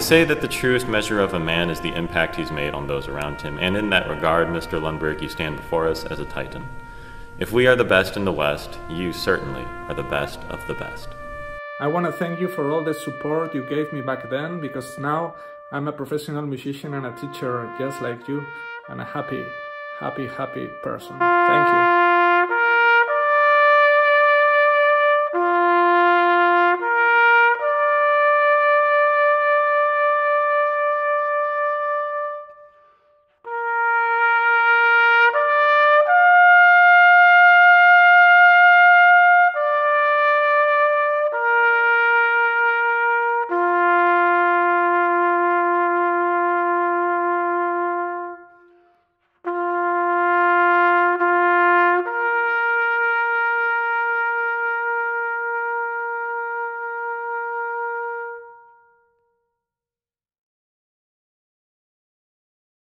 They say that the truest measure of a man is the impact he's made on those around him, and in that regard, Mr. Lundberg, you stand before us as a titan. If we are the best in the West, you certainly are the best of the best. I want to thank you for all the support you gave me back then because now I'm a professional musician and a teacher just like you and a happy, happy, happy person. Thank you.